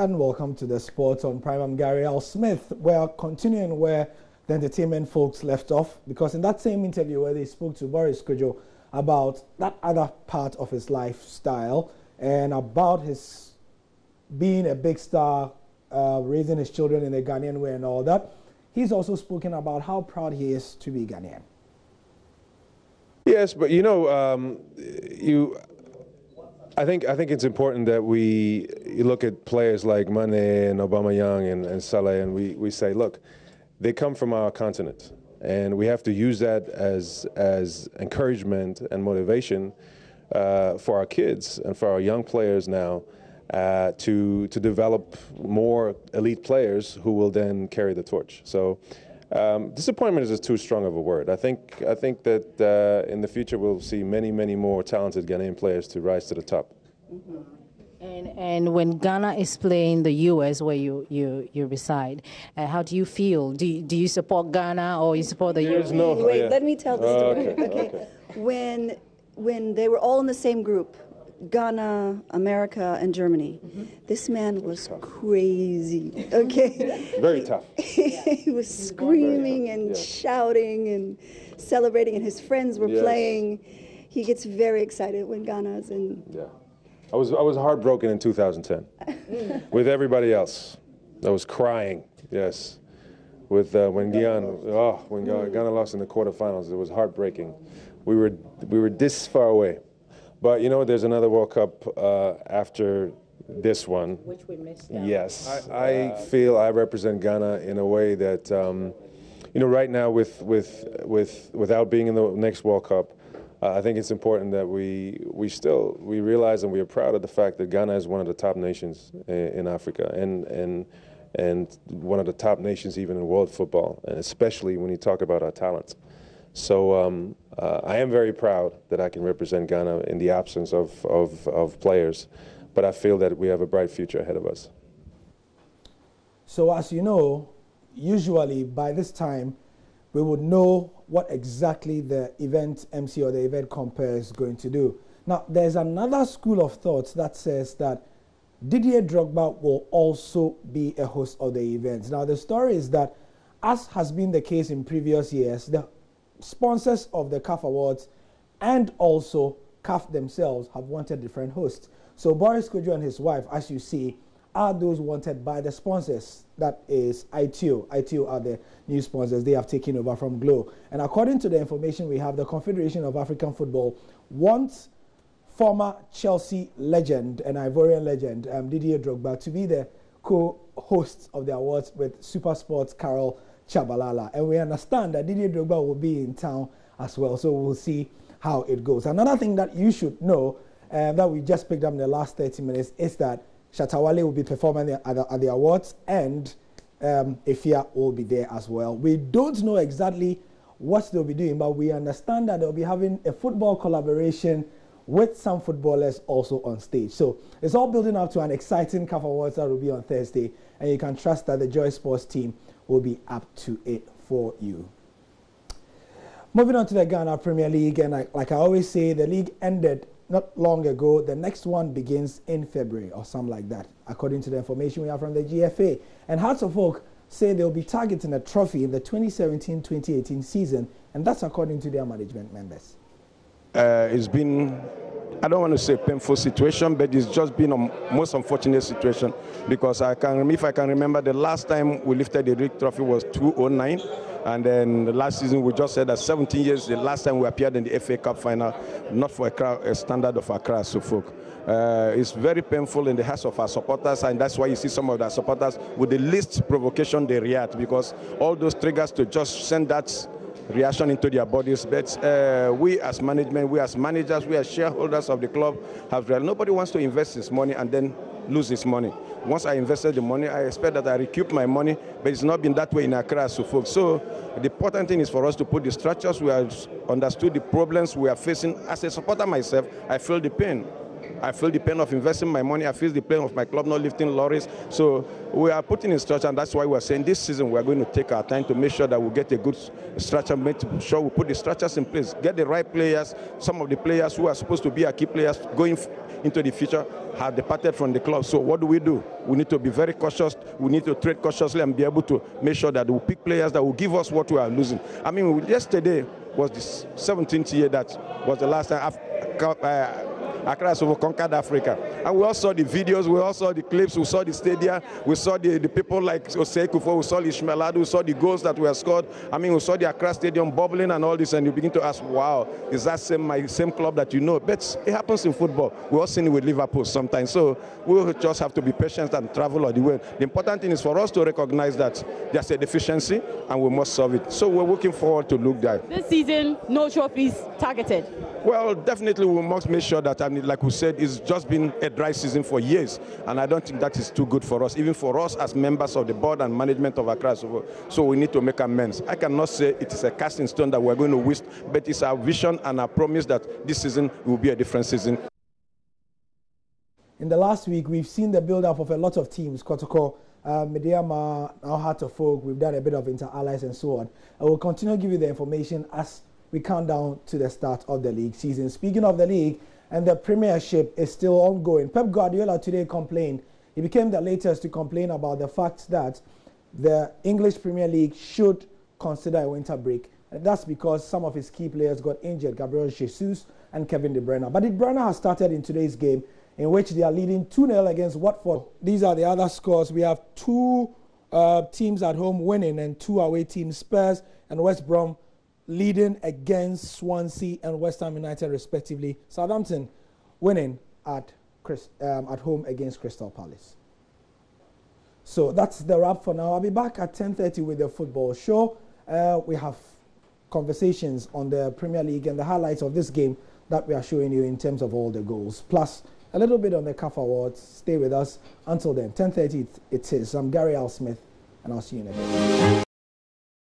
and welcome to the Sports on Prime. I'm Gary Al Smith. We're continuing where the entertainment folks left off because in that same interview where they spoke to Boris Kodjoe about that other part of his lifestyle and about his being a big star, uh, raising his children in the Ghanaian way and all that, he's also spoken about how proud he is to be Ghanaian. Yes, but you know, um, you I think I think it's important that we look at players like Mane and Aubameyang and, and Salah, and we, we say, look, they come from our continent, and we have to use that as as encouragement and motivation uh, for our kids and for our young players now. Uh, to to develop more elite players who will then carry the torch. So um, disappointment is too strong of a word. I think I think that uh, in the future we'll see many many more talented Ghanaian players to rise to the top. Mm-hmm. And and when Ghana is playing the U.S. where you you, you reside, uh, how do you feel? Do you, do you support Ghana or you support the There's U.S.? no. Wait, yeah. let me tell the Oh, story. okay, okay. okay. When when they were all in the same group, Ghana, America, and Germany, Mm-hmm. this man was crazy. Okay. Very tough. he was screaming and yeah. shouting and celebrating, and his friends were Yes. playing. He gets very excited when Ghana's in. Yeah. I was I was heartbroken in 2010 with everybody else. I was crying. Yes. With uh, when Guyana, oh, when Ga- Ghana lost in the quarterfinals, it was heartbreaking. We were we were this far away, but you know, there's another World Cup uh, after this one. Which we missed. out. Yes, I, I feel I represent Ghana in a way that, um, you know, right now with with with without being in the next World Cup, uh, I think it's important that we we still we realize and we are proud of the fact that Ghana is one of the top nations in, in Africa and and and one of the top nations even in world football, and especially when you talk about our talent. So um, uh, I am very proud that I can represent Ghana in the absence of, of, of players, but I feel that we have a bright future ahead of us. So, as you know, usually by this time, we would know what exactly the event MC or the event compare is going to do. Now, there's another school of thought that says that Didier Drogba will also be a host of the event. Now, the story is that, as has been the case in previous years, the sponsors of the CAF Awards and also CAF themselves have wanted different hosts. So Boris Kodjoe and his wife, as you see, are those wanted by the sponsors. That is Aiteo. Aiteo are the new sponsors. They have taken over from Glo. And according to the information we have, the Confederation of African Football wants former Chelsea legend and Ivorian legend um, Didier Drogba to be the co-host of the awards with Super Sports Carol Tshabalala. And we understand that Didier Drogba will be in town as well. So we'll see how it goes. Another thing that you should know um, that we just picked up in the last 30 minutes is that Shatta Wale will be performing at the, at the awards and um, Efia will be there as well. We don't know exactly what they'll be doing, but we understand that they'll be having a football collaboration with some footballers also on stage. So it's all building up to an exciting CAF Awards that will be on Thursday, and you can trust that the Joy Sports team will be up to it for you. Moving on to the Ghana Premier League, and I, like I always say, the league ended not long ago. The next one begins in February or something like that, according to the information we have from the GFA. And Hearts of Oak say they'll be targeting a trophy in the 2017-2018 season, and that's according to their management members. Uh, it's been, I don't want to say painful situation, but it's just been a most unfortunate situation because I can, if I can remember, the last time we lifted the league trophy was 2009. And then the last season, we just said that 17 years, the last time we appeared in the FA Cup final, not for a, a standard of Accra Suffolk. Uh, it's very painful in the hearts of our supporters, and that's why you see some of our supporters with the least provocation they react because all those triggers to just send that reaction into their bodies. But uh, we as management, we as managers, we as shareholders of the club have realized nobody wants to invest his money and then lose his money. Once I invested the money, I expect that I recoup my money, but it's not been that way in Accra, so Suffolk. So the important thing is for us to put the structures. We have understood the problems we are facing. As a supporter myself, I feel the pain. I feel the pain of investing my money. I feel the pain of my club not lifting lorries. So we are putting in structure, and that's why we're saying this season we're going to take our time to make sure that we get a good structure, make sure we put the structures in place, get the right players. Some of the players who are supposed to be our key players going into the future have departed from the club. So what do we do? We need to be very cautious. We need to trade cautiously and be able to make sure that we pick players that will give us what we are losing. I mean, yesterday was the 17th year that was the last time uh, Accra Sofo conquered Africa. And we all saw the videos, we all saw the clips, we saw the stadium, we saw the, the people like Osei Kuffour, we saw Ishmael Addo, we saw the goals that were scored. I mean, we saw the Accra Stadium bubbling and all this, and you begin to ask, wow, is that same my same club that you know? But it happens in football. We all seen it with Liverpool sometimes. So we just have to be patient and travel all the way. The important thing is for us to recognize that there's a deficiency and we must solve it. So we're looking forward to look there. This season, no trophies targeted. Well, definitely we must make sure that, I mean, like we said, it's just been a dry season for years, and I don't think that is too good for us, even for us as members of the board and management of Accra. So, so we need to make amends. I cannot say it is a casting stone that we're going to waste, but it's our vision and our promise that this season will be a different season. In the last week, we've seen the build-up of a lot of teams, Kotoko, uh, Medeama, now Hearts of Oak, we've done a bit of inter-allies and so on. I will continue to give you the information as we count down to the start of the league season. Speaking of the league, and the Premiership is still ongoing. Pep Guardiola today complained. He became the latest to complain about the fact that the English Premier League should consider a winter break. And that's because some of his key players got injured, Gabriel Jesus and Kevin De Bruyne. But De Bruyne has started in today's game in which they are leading 2-0 against Watford. These are the other scores. We have two uh, teams at home winning and two away teams, Spurs and West Brom leading against Swansea and West Ham United, respectively. Southampton winning at, Chris, um, at home against Crystal Palace. So that's the wrap for now. I'll be back at 10.30 with the football show. Uh, we have conversations on the Premier League and the highlights of this game that we are showing you in terms of all the goals. Plus, a little bit on the CAF Awards. Stay with us until then. 10.30 it is. I'm Gary Al Smith, and I'll see you in a bit.